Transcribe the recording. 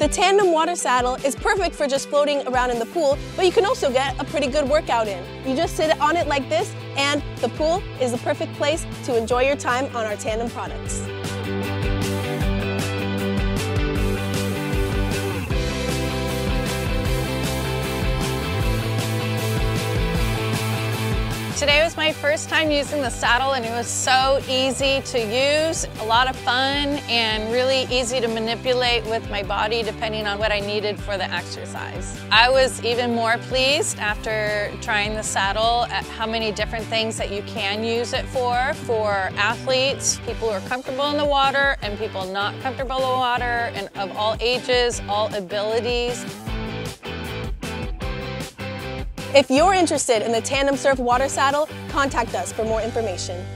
The TANDM water saddle is perfect for just floating around in the pool, but you can also get a pretty good workout in. You just sit on it like this, and the pool is the perfect place to enjoy your time on our TANDM products. Today was my first time using the saddle and it was so easy to use, a lot of fun and really easy to manipulate with my body depending on what I needed for the exercise. I was even more pleased after trying the saddle at how many different things that you can use it for, for athletes, people who are comfortable in the water and people not comfortable in the water and of all ages, all abilities. If you're interested in the TANDM Surf water saddle, contact us for more information.